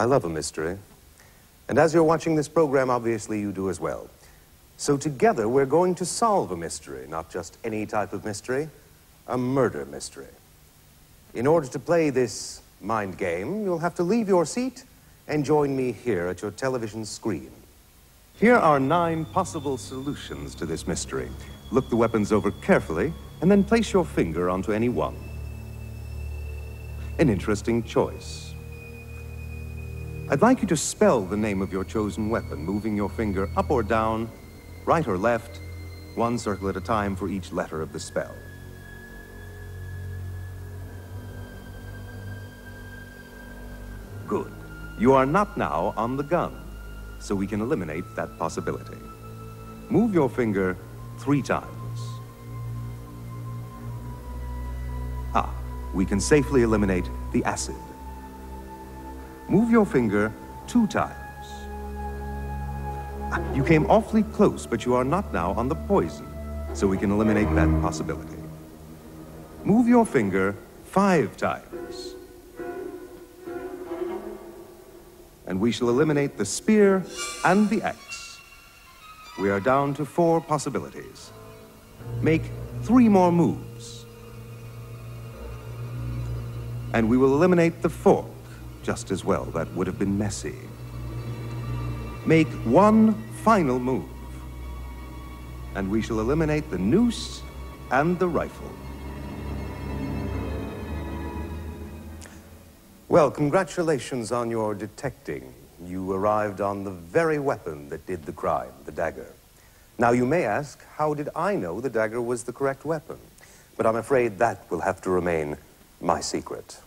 I love a mystery. And as you're watching this program, obviously you do as well. So together we're going to solve a mystery, not just any type of mystery, a murder mystery. In order to play this mind game, you'll have to leave your seat and join me here at your television screen. Here are nine possible solutions to this mystery. Look the weapons over carefully and then place your finger onto any one. An interesting choice. I'd like you to spell the name of your chosen weapon, moving your finger up or down, right or left, one circle at a time for each letter of the spell. Good. You are not now on the gun, so we can eliminate that possibility. Move your finger three times. Ah, we can safely eliminate the acid. Move your finger two times. You came awfully close, but you are not now on the poison, so we can eliminate that possibility. Move your finger five times. And we shall eliminate the spear and the axe. We are down to four possibilities. Make three more moves. And we will eliminate the fork just as well. That would have been messy. Make one final move. And we shall eliminate the noose and the rifle. Well, congratulations on your detecting. You arrived on the very weapon that did the crime, the dagger. Now, you may ask, how did I know the dagger was the correct weapon? But I'm afraid that will have to remain my secret.